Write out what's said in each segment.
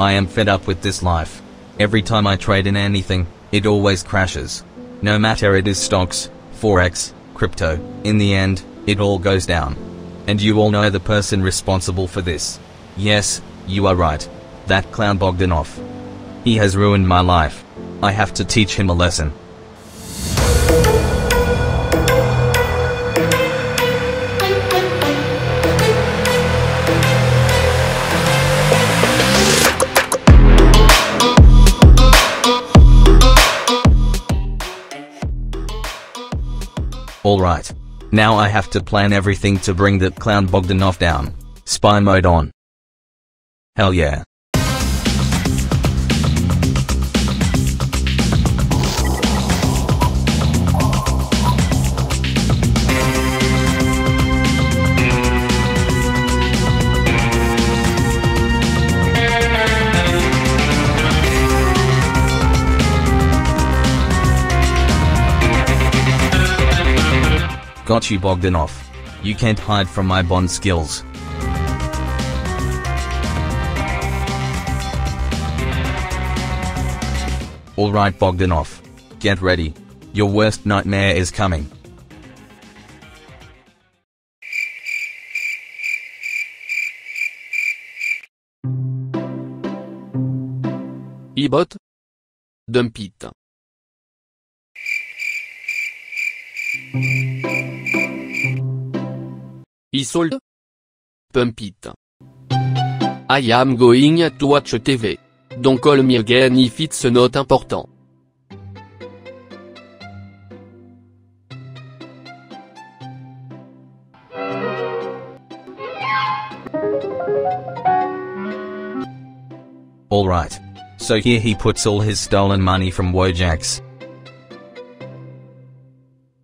I am fed up with this life. Every time I trade in anything, it always crashes. No matter it is stocks, forex, crypto, in the end, it all goes down. And you all know the person responsible for this. Yes, you are right. That clown Bogdanov. He has ruined my life. I have to teach him a lesson. Alright. Now I have to plan everything to bring that clown Bogdanov down. Spy mode on. Hell yeah. Got you Bogdanov. You can't hide from my bond skills. Alright Bogdanov. Get ready. Your worst nightmare is coming. E-bot Dump it. Pump it. I am going to watch TV. Don't call me again if it's not important. Alright. So here he puts all his stolen money from Wojaks.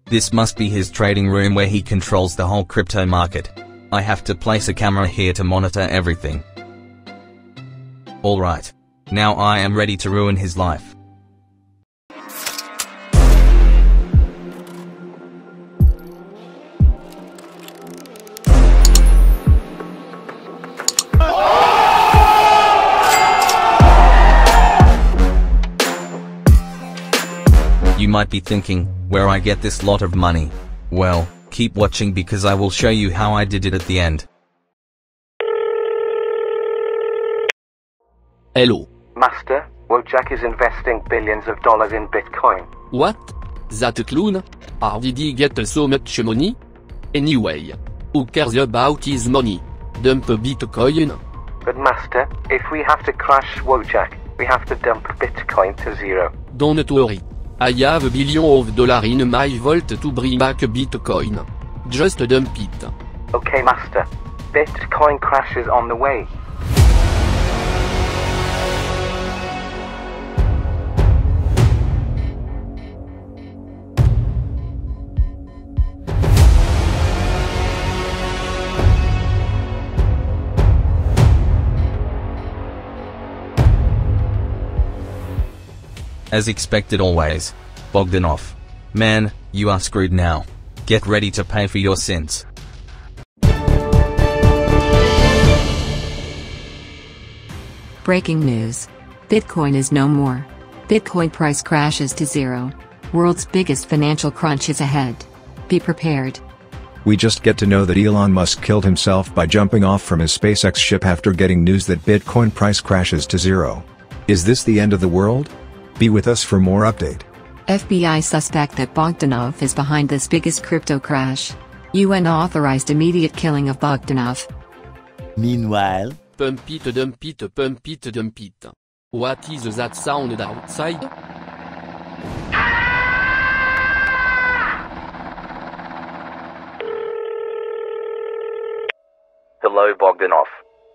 This must be his trading room where he controls the whole crypto market. I have to place a camera here to monitor everything. Alright. Now I am ready to ruin his life. Might be thinking, where I get this lot of money. Well, keep watching because I will show you how I did it at the end. Hello. Master, Wojak is investing billions of dollars in Bitcoin. What? That clown? How did he get so much money? Anyway. Who cares about his money? Dump Bitcoin? But Master, if we have to crash Wojak, we have to dump Bitcoin to zero. Don't worry. I have a billion of dollars in my vault to bring back Bitcoin. Just dump it. Okay Master. Bitcoin crash is on the way. As expected always. Bogdanov. Man, you are screwed now. Get ready to pay for your sins. Breaking news. Bitcoin is no more. Bitcoin price crashes to zero. World's biggest financial crunch is ahead. Be prepared. We just get to know that Elon Musk killed himself by jumping off from his SpaceX ship after getting news that Bitcoin price crashes to zero. Is this the end of the world? Be with us for more update. FBI suspect that Bogdanov is behind this biggest crypto crash. UN authorized immediate killing of Bogdanov. Meanwhile, Pump it, dump it, pump it, dump it. What is that sound outside? Hello Bogdanov.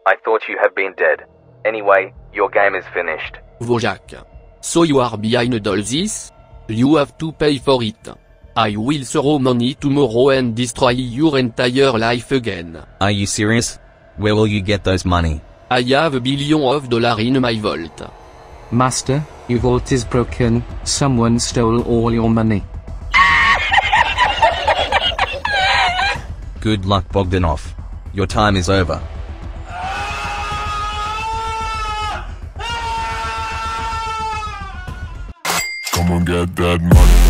I thought you have been dead. Anyway, your game is finished. Wojak. So you are behind all this? You have to pay for it. I will throw money tomorrow and destroy your entire life again. Are you serious? Where will you get those money? I have a billion of dollars in my vault. Master, your vault is broken, someone stole all your money. Good luck Bogdanov. Your time is over. I'ma get that. Money.